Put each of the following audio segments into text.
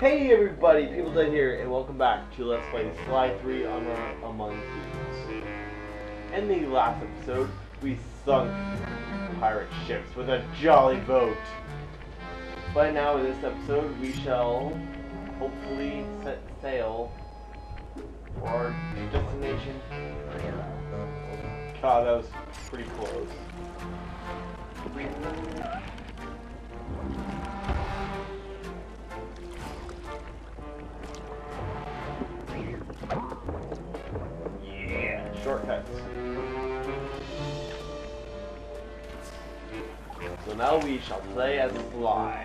Hey everybody, Peopledud here, and welcome back to Let's Play Sly 3 Honor Among Thieves. In the last episode, we sunk pirate ships with a jolly boat. But now in this episode, we shall hopefully set sail for our destination. God, that was pretty close. Now we shall play as Sly.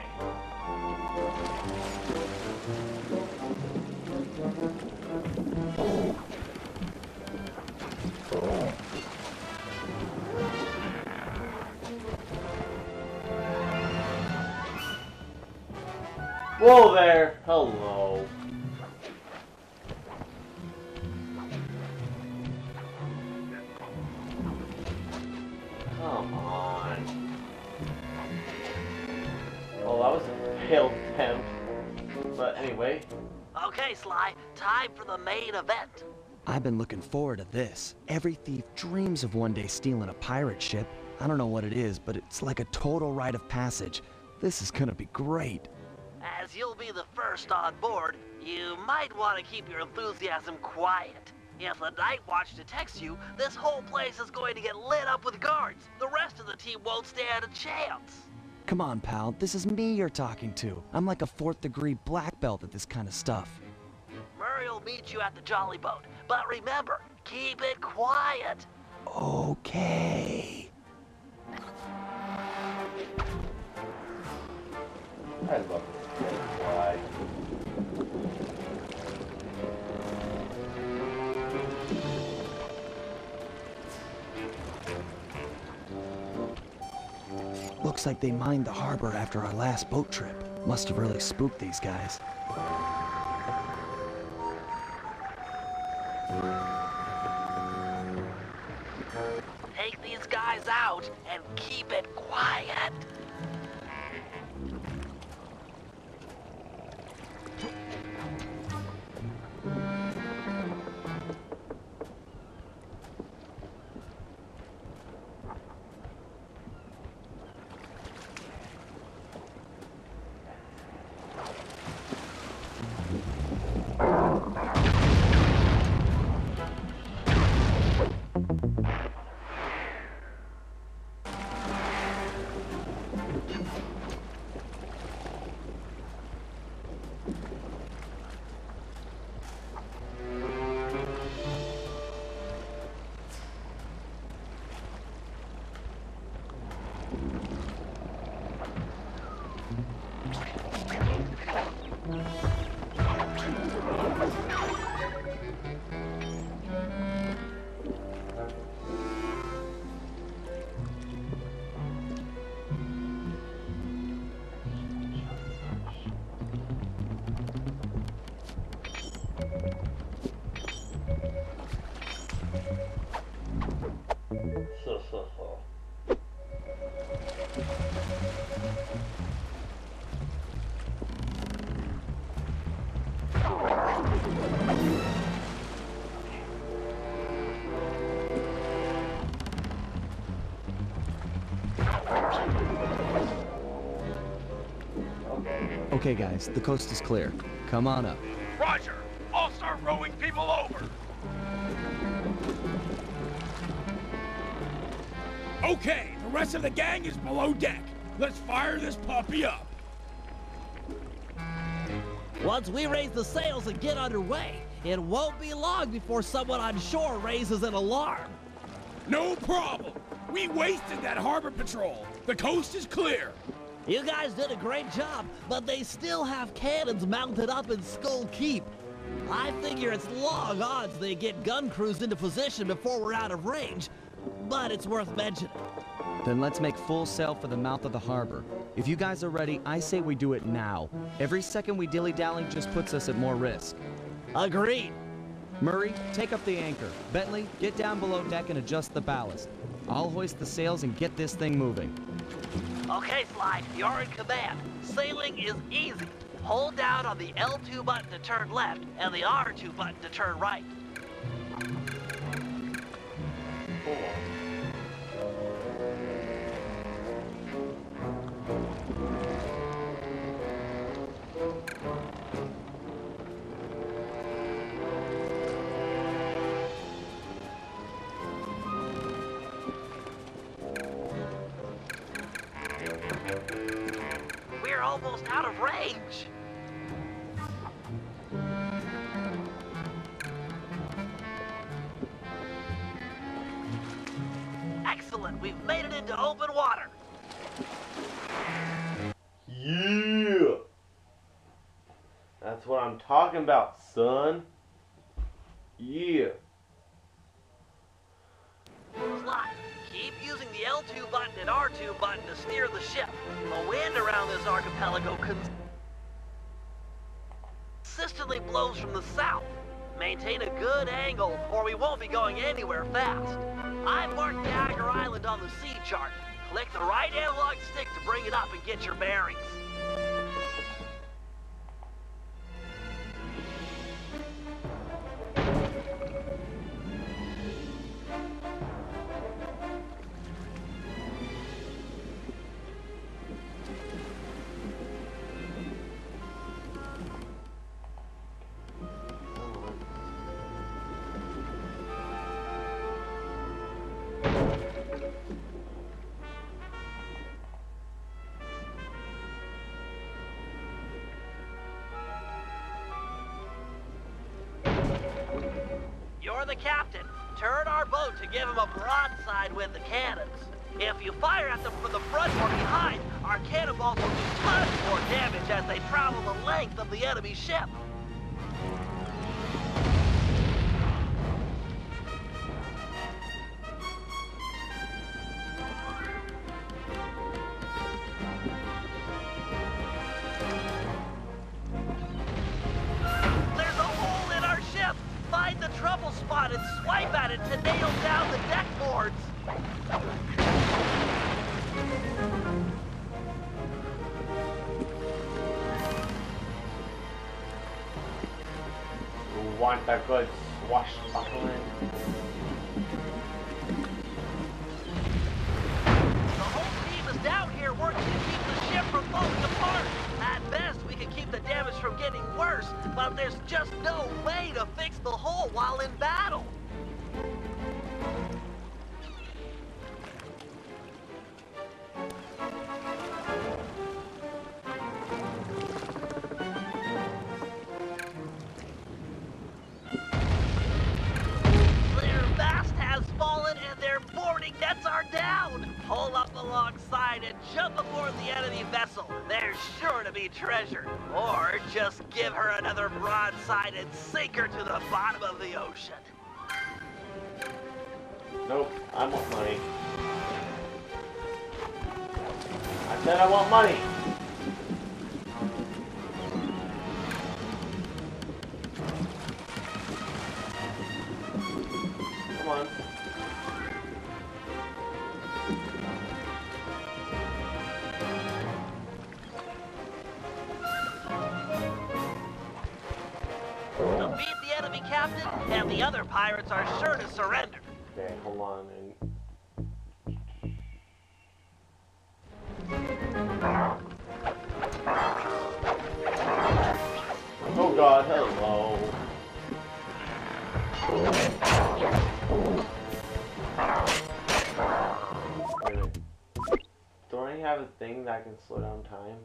Whoa there! Hello. I've been looking forward to this. Every thief dreams of one day stealing a pirate ship. I don't know what it is, but it's like a total rite of passage. This is gonna be great. As you'll be the first on board, you might want to keep your enthusiasm quiet. If the Night Watch detects you, this whole place is going to get lit up with guards. The rest of the team won't stand a chance. Come on, pal, this is me you're talking to. I'm like a fourth degree black belt at this kind of stuff. Murray will meet you at the Jolly Boat, but remember, keep it quiet. Okay. I love this Sly. Looks like they mined the harbor after our last boat trip. Must have really spooked these guys. Okay, guys, the coast is clear. Come on up. Roger! I'll start rowing people over! Okay, the rest of the gang is below deck. Let's fire this puppy up. Once we raise the sails and get underway, it won't be long before someone on shore raises an alarm. No problem. We wasted that harbor patrol. The coast is clear. You guys did a great job, but they still have cannons mounted up in Skull Keep. I figure it's long odds they get gun crews into position before we're out of range, but it's worth mentioning. Then let's make full sail for the mouth of the harbor. If you guys are ready, I say we do it now. Every second we dilly-dally just puts us at more risk. Agreed. Murray, take up the anchor. Bentley, get down below deck and adjust the ballast. I'll hoist the sails and get this thing moving. Okay, Sly, you're in command. Sailing is easy. Hold down on the L2 button to turn left and the R2 button to turn right. Almost out of range. Excellent, we've made it into open water. Yeah! That's what I'm talking about, son. L2 button R2 button to steer the ship. The wind around this archipelago consistently blows from the south. Maintain a good angle, or we won't be going anywhere fast. I've marked Dagger Island on the sea chart. Click the right analog stick to bring it up and get your bearings. The captain. Turn our boat to give them a broadside with the cannons. If you fire at them from the front or behind, our cannonballs will do tons more damage as they travel the length of the enemy ship. And swipe at it to nail down the deck boards! Want a good swashbuckling. Damage from getting worse, but there's just no way to fix the hole while in battle. Alongside and jump aboard the enemy vessel. There's sure to be treasure. Or just give her another broadside and sink her to the bottom of the ocean. Nope, I want money. I said I want money. Defeat the enemy captain, and the other pirates are sure to surrender. Okay, hold on. Oh god, hello. Don't I have a thing that can slow down time?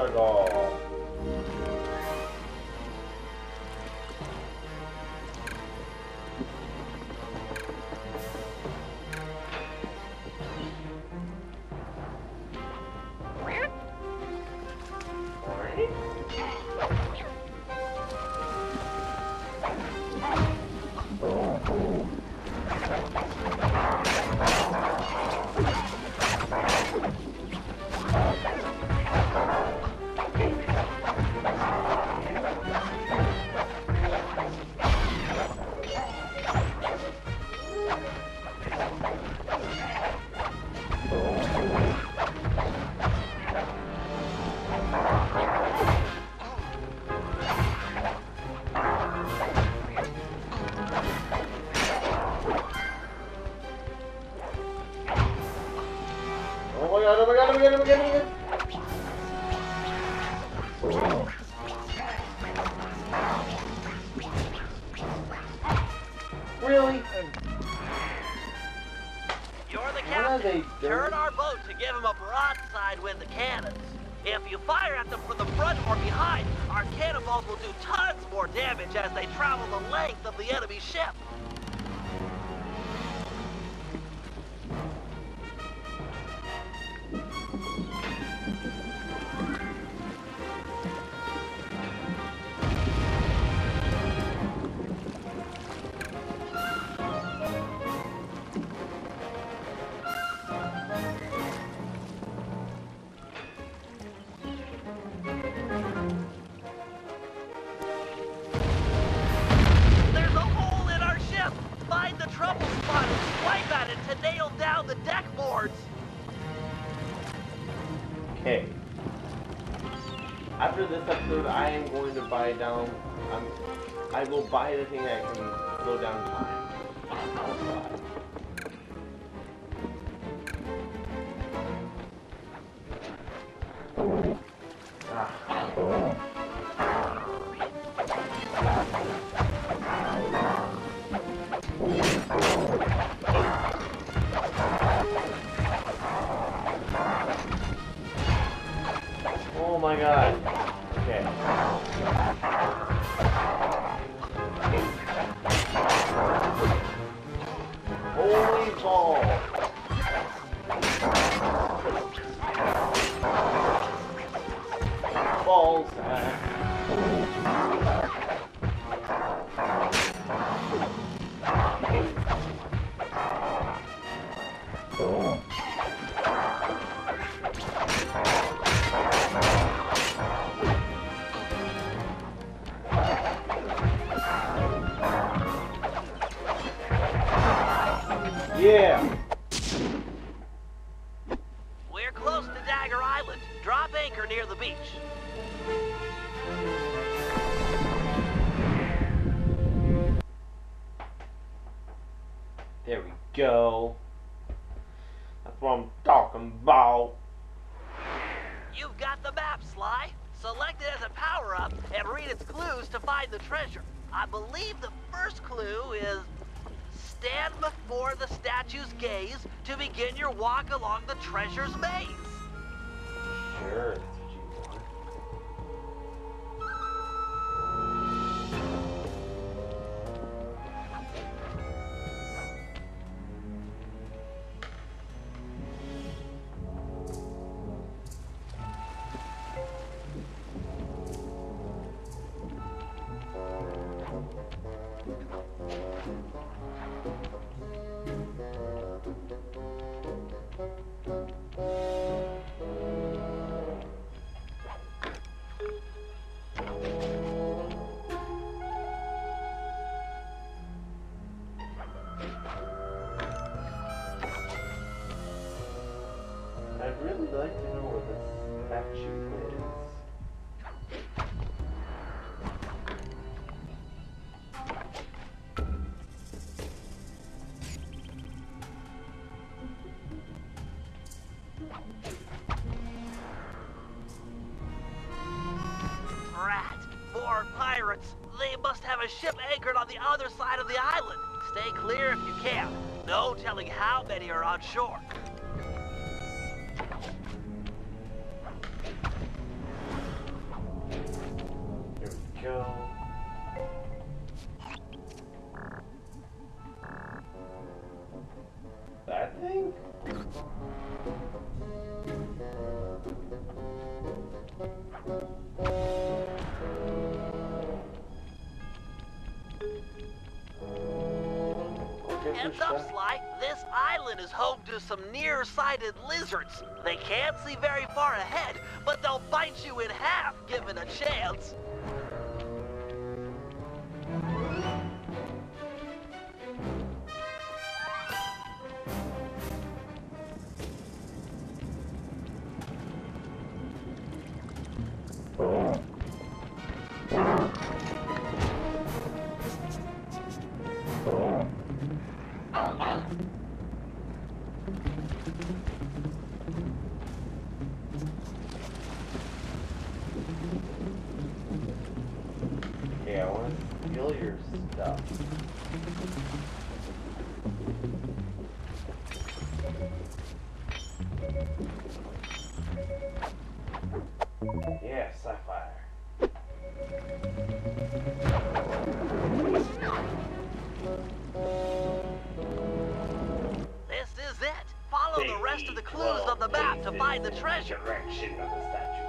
Let's go. Our boat to give them a broadside with the cannons. If you fire at them from the front or behind, our cannonballs will do tons more damage as they travel the length of the enemy ship. The deck boards! Okay. After this episode, I am going to buy down. I'm, I will buy the thing that can slow down time. Ball. There we go. That's what I'm talking about. You've got the map, Sly. Select it as a power-up and read its clues to find the treasure. I believe the first clue is stand before the statue's gaze to begin your walk along the treasure's maze. Sure, ship anchored on the other side of the island. Stay clear if you can. No telling how many are on shore. Here we go. Is home to some nearsighted lizards. They can't see very far ahead, but they'll bite you in half given a chance. Find the treasure. Direction of the statues.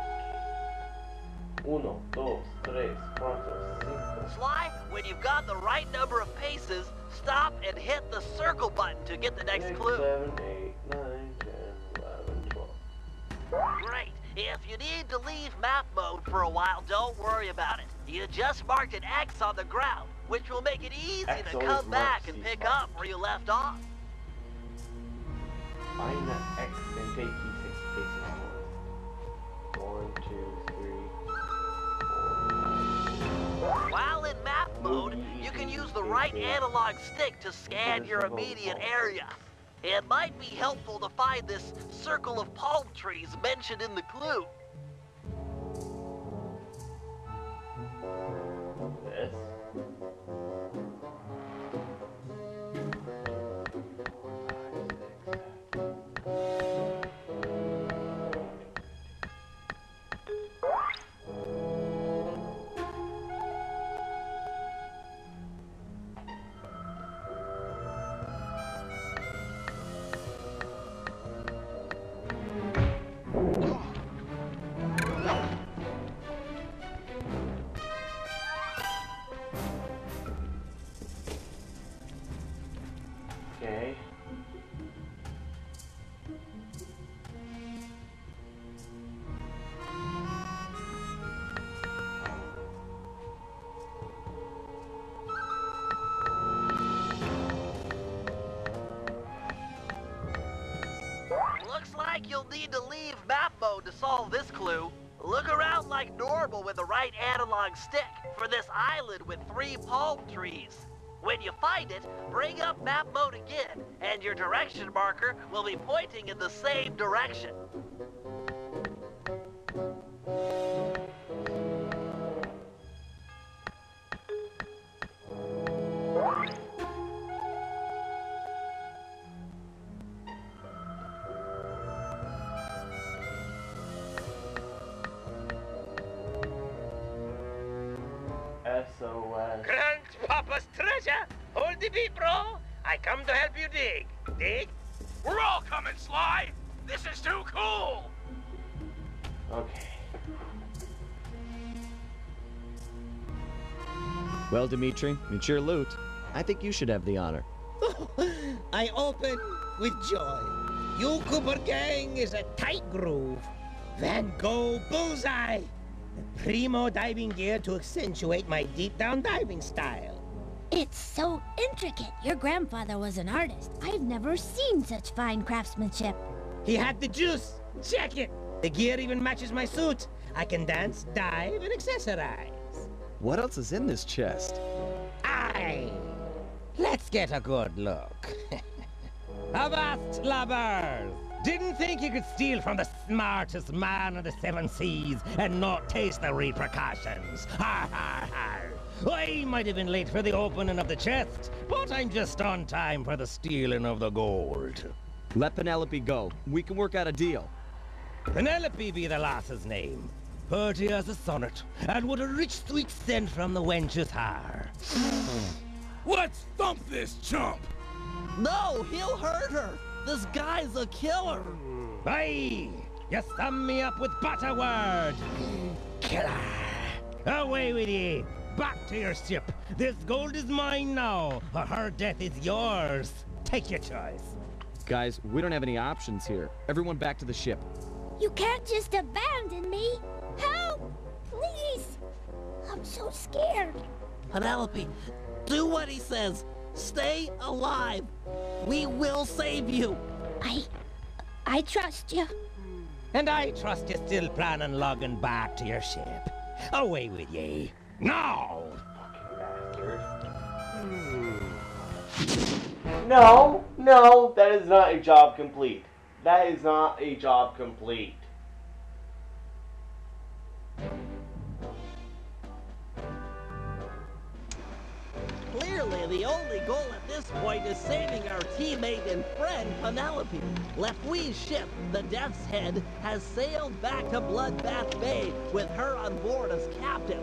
Uno, dos, tres, cuatro, cinco. Sly, when you've got the right number of paces, stop and hit the circle button to get the next Six, clue. seven, eight, nine, ten, eleven, twelve. Great. If you need to leave map mode for a while, don't worry about it. You just marked an X on the ground, which will make it easy X to come back and pick up where you left off. Right analog stick to scan your immediate area. It might be helpful to find this circle of palm trees mentioned in the clue. Like you'll need to leave map mode to solve this clue. Look around like normal with the right analog stick for this island with three palm trees. When you find it, bring up map mode again, and your direction marker will be pointing in the same direction. Grandpapa's treasure! Hold the beat, bro! I come to help you dig. Dig? We're all coming, Sly! This is too cool! Okay. Well, Dimitri, it's your loot. I think you should have the honor. I open with joy. You Cooper gang is a tight groove. Van Gogh bullseye. The primo diving gear to accentuate my deep down diving style. It's so intricate. Your grandfather was an artist. I've never seen such fine craftsmanship. He had the juice. Check it. The gear even matches my suit. I can dance, dive, and accessorize. What else is in this chest? Aye. Let's get a good look. Avast, lubbers! Didn't think you could steal from the smartest man of the seven seas and not taste the repercussions. Ha ha ha! I might have been late for the opening of the chest, but I'm just on time for the stealing of the gold. Let Penelope go. We can work out a deal. Penelope be the lass's name. Pretty as a sonnet, and what a rich sweet scent from the wench's hair. Let's thump this chump! No, he'll hurt her. This guy's a killer. Aye, you sum me up with but a word. Killer. Away with ye. Back to your ship. This gold is mine now, or her death is yours. Take your choice. Guys, we don't have any options here. Everyone back to the ship. You can't just abandon me. Help! Please! I'm so scared. Penelope, do what he says. Stay alive. We will save you. I... I trust you. And I trust you still plan on logging back to your ship. Away with ye. Now! No, no, that is not a job complete. That is not a job complete. Clearly, the only goal at this point is saving our teammate and friend, Penelope. LeFwee's ship, the Death's Head, has sailed back to Bloodbath Bay with her on board as captain.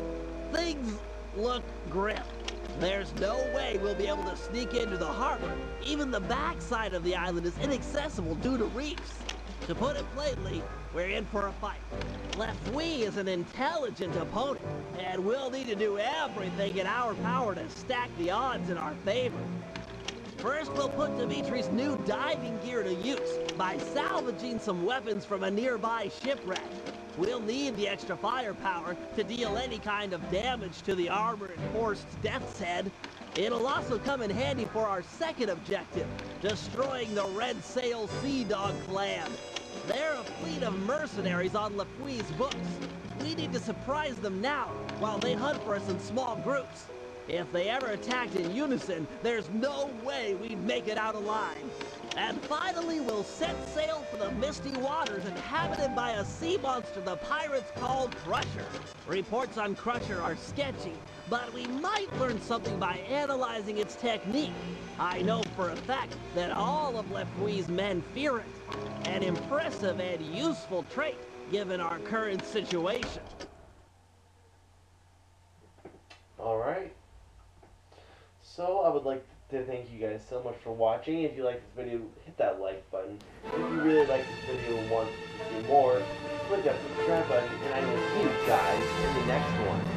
Things look grim. There's no way we'll be able to sneak into the harbor. Even the backside of the island is inaccessible due to reefs. To put it plainly, we're in for a fight. LeFwee is an intelligent opponent, and we'll need to do everything in our power to stack the odds in our favor. First, we'll put Dimitri's new diving gear to use by salvaging some weapons from a nearby shipwreck. We'll need the extra firepower to deal any kind of damage to the armor-enforced Death's Head. It'll also come in handy for our second objective, destroying the Red Sail Sea Dog clan. They're a fleet of mercenaries on LeFwee's books. We need to surprise them now, while they hunt for us in small groups. If they ever attacked in unison, there's no way we'd make it out alive. And finally, we'll set sail for the misty waters inhabited by a sea monster the pirates call Crusher. Reports on Crusher are sketchy, but we might learn something by analyzing its technique. I know for a fact that all of LeFwee's men fear it. An impressive and useful trait, given our current situation. Alright. So, I would like to thank you guys so much for watching. If you like this video, hit that like button. If you really like this video and want to see more, click that subscribe button, and I will see you guys in the next one.